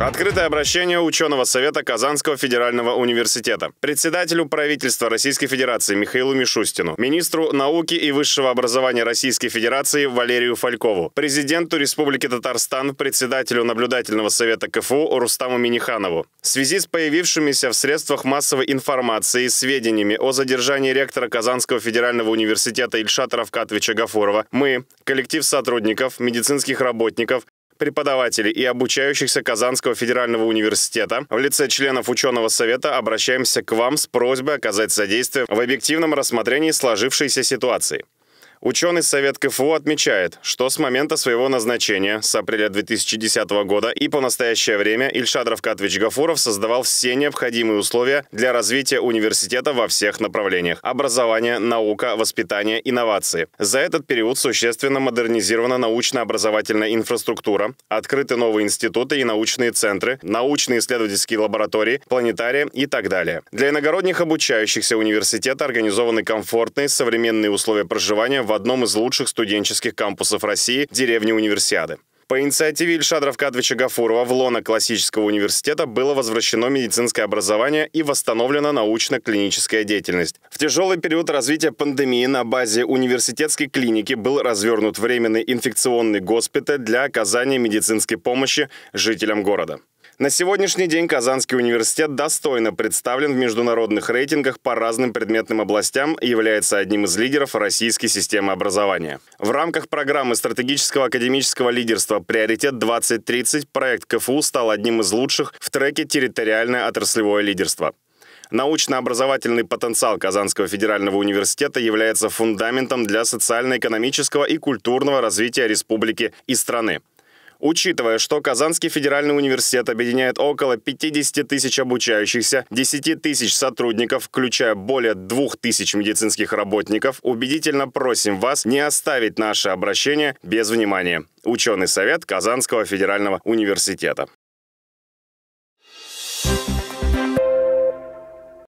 Открытое обращение ученого совета Казанского федерального университета, председателю правительства Российской Федерации Михаилу Мишустину, министру науки и высшего образования Российской Федерации Валерию Фалькову, президенту Республики Татарстан, председателю наблюдательного совета КФУ Рустаму Миниханову. В связи с появившимися в средствах массовой информации сведениями о задержании ректора Казанского федерального университета Ильшата Равкатовича Гафурова, мы, коллектив сотрудников, медицинских работников, преподавателей и обучающихся Казанского федерального университета в лице членов ученого совета обращаемся к вам с просьбой оказать содействие в объективном рассмотрении сложившейся ситуации. Ученый совет КФУ отмечает, что с момента своего назначения, с апреля 2010 года и по настоящее время Ильшад Равкатович Гафуров создавал все необходимые условия для развития университета во всех направлениях – образование, наука, воспитание, инновации. За этот период существенно модернизирована научно-образовательная инфраструктура, открыты новые институты и научные центры, научные исследовательские лаборатории, планетарии и так далее. Для иногородних обучающихся университета организованы комфортные современные условия проживания в одном из лучших студенческих кампусов России – деревне Универсиады. По инициативе Ильшада Равкадовича Гафурова в лоно классического университета было возвращено медицинское образование и восстановлена научно-клиническая деятельность. В тяжелый период развития пандемии на базе университетской клиники был развернут временный инфекционный госпиталь для оказания медицинской помощи жителям города. На сегодняшний день Казанский университет достойно представлен в международных рейтингах по разным предметным областям и является одним из лидеров российской системы образования. В рамках программы стратегического академического лидерства «Приоритет-2030» проект КФУ стал одним из лучших в треке «Территориальное отраслевое лидерство». Научно-образовательный потенциал Казанского федерального университета является фундаментом для социально-экономического и культурного развития республики и страны. Учитывая, что Казанский федеральный университет объединяет около 50 тысяч обучающихся, 10 тысяч сотрудников, включая более 2 тысяч медицинских работников, убедительно просим вас не оставить наше обращение без внимания. Ученый совет Казанского федерального университета.